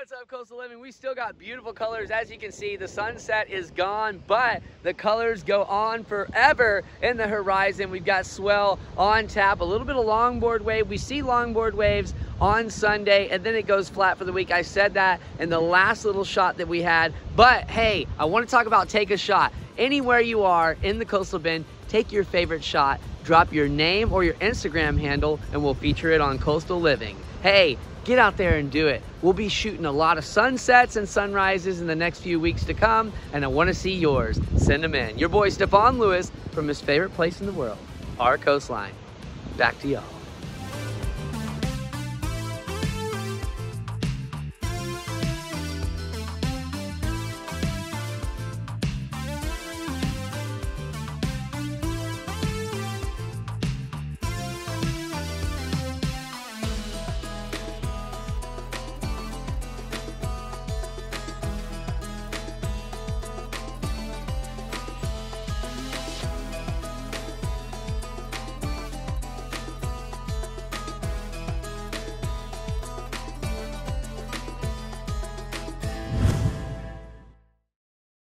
what's up, Coastal Living? We still got beautiful colors. As you can see, the sunset is gone, but the colors go on forever in the horizon. We've got swell on tap, a little bit of longboard wave. We see longboard waves on Sunday, and then it goes flat for the week. I said that in the last little shot that we had. But hey, I want to talk about take a shot. Anywhere you are in the Coastal Bend, take your favorite shot, drop your name or your Instagram handle, and we'll feature it on Coastal Living. Hey, get out there and do it. We'll be shooting a lot of sunsets and sunrises in the next few weeks to come, and I want to see yours. Send them in. Your boy Stefan Lewis from his favorite place in the world, our coastline. Back to y'all.